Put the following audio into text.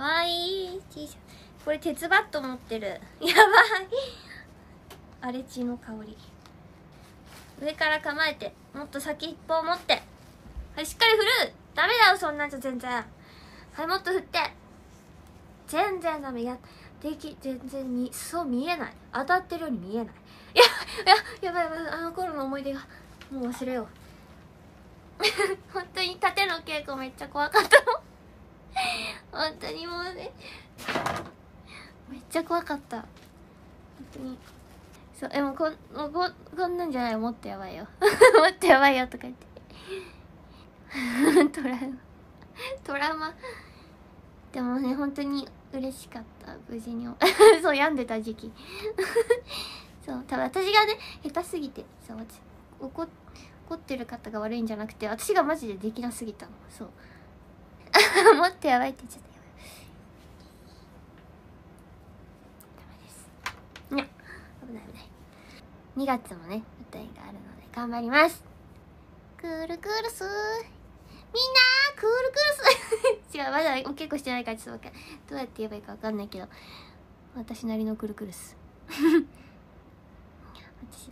わいい。T シャツ。これ鉄バット持ってる。やばい。荒れ地の香り。上から構えて。もっと先一歩を持って。はいしっかり振る。ダメだよそんなんじゃ全然。はいもっと振って。全然ダメ。やでき全然にそう見えない。当たってるように見えない。いやいややばいやばい。あの頃の思い出が。もう忘れよう。本当に縦の稽古めっちゃ怖かったの。本当にもうね。めっちゃ怖かった。本当に。そうでもこんもうここんなんじゃない。もっとやばいよ。もっとやばいよとか言って。トラウマ。トラウマ？でもね本当に嬉しかった。無事に。そう病んでた時期。そう多分私がね下手すぎて。そう怒怒ってる方が悪いんじゃなくて私がマジでできなすぎたの。そう。もっとやばいって言っちゃったやばいダメです。にゃ危ない危ない。2月もね舞台があるので頑張ります。クールクールスー。みんなクールクールス 違うまだお稽古してないからちょっとわかんどうやって言えばいいかわかんないけど。私なりのクルクルス私